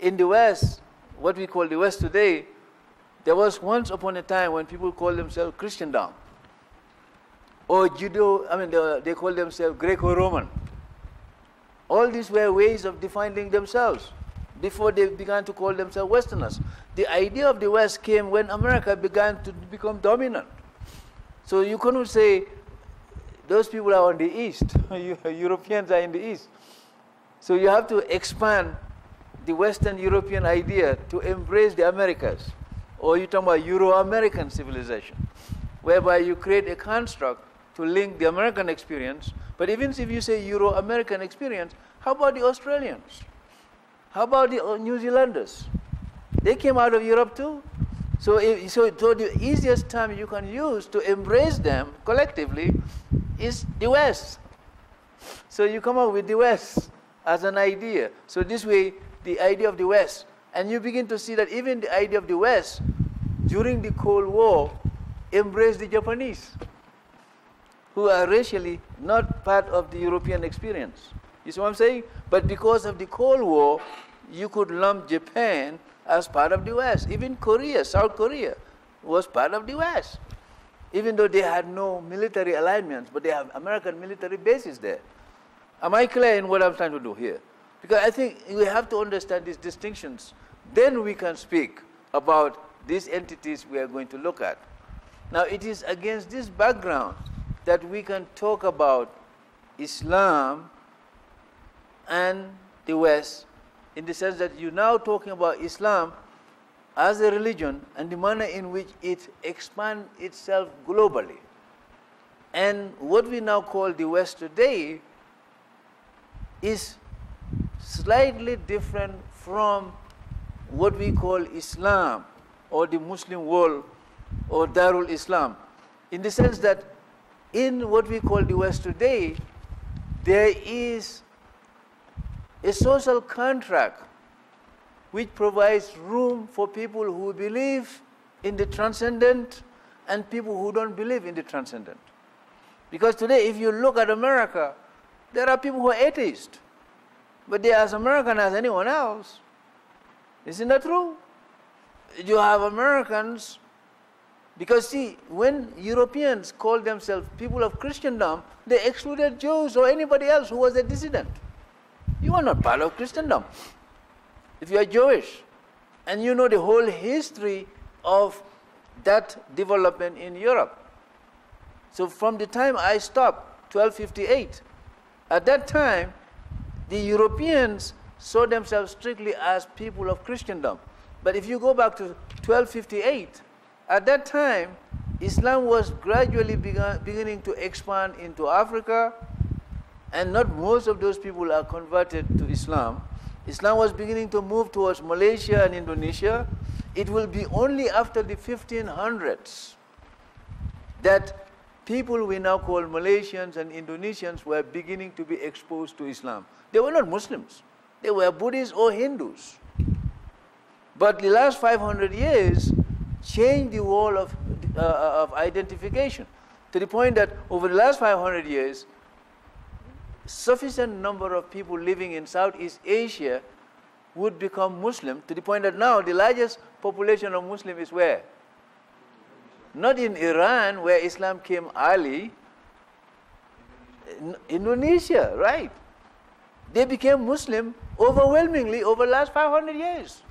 in the West, what we call the West today, there was once upon a time when people called themselves Christendom or Judeo, I mean, they, they call themselves Greco-Roman. All these were ways of defining themselves before they began to call themselves Westerners. The idea of the West came when America began to become dominant. So you couldn't say those people are on the East, Europeans are in the East. So you have to expand the Western European idea to embrace the Americas, or you talk about Euro-American civilization, whereby you create a construct to link the American experience. But even if you say Euro-American experience, how about the Australians? How about the uh, New Zealanders? They came out of Europe too. So, if, so, so the easiest term you can use to embrace them collectively is the West. So you come up with the West as an idea. So this way, the idea of the West, and you begin to see that even the idea of the West during the Cold War embraced the Japanese, who are racially not part of the European experience. You see what I'm saying? But because of the Cold War, you could lump Japan as part of the West. Even Korea, South Korea, was part of the West. Even though they had no military alignments, but they have American military bases there. Am I clear in what I'm trying to do here? Because I think we have to understand these distinctions. Then we can speak about these entities we are going to look at. Now, it is against this background that we can talk about Islam and the West in the sense that you're now talking about Islam as a religion and the manner in which it expands itself globally. And what we now call the West today is slightly different from what we call Islam or the Muslim world or Darul Islam in the sense that in what we call the West today, there is a social contract which provides room for people who believe in the transcendent and people who don't believe in the transcendent. Because today, if you look at America, there are people who are atheists, but they are as American as anyone else. Isn't that true? You have Americans, because see, when Europeans called themselves people of Christendom, they excluded Jews or anybody else who was a dissident. You are not part of Christendom. If you are Jewish and you know the whole history of that development in Europe. So from the time I stopped, 1258, at that time, the Europeans saw themselves strictly as people of Christendom. But if you go back to 1258, at that time, Islam was gradually beginning to expand into Africa, and not most of those people are converted to Islam. Islam was beginning to move towards Malaysia and Indonesia. It will be only after the 1500s that people we now call Malaysians and Indonesians were beginning to be exposed to Islam. They were not Muslims. They were Buddhists or Hindus. But the last 500 years changed the wall of, uh, of identification to the point that over the last 500 years, sufficient number of people living in Southeast Asia would become Muslim to the point that now the largest population of Muslim is where? Not in Iran, where Islam came early. In Indonesia, right? They became Muslim overwhelmingly over the last 500 years.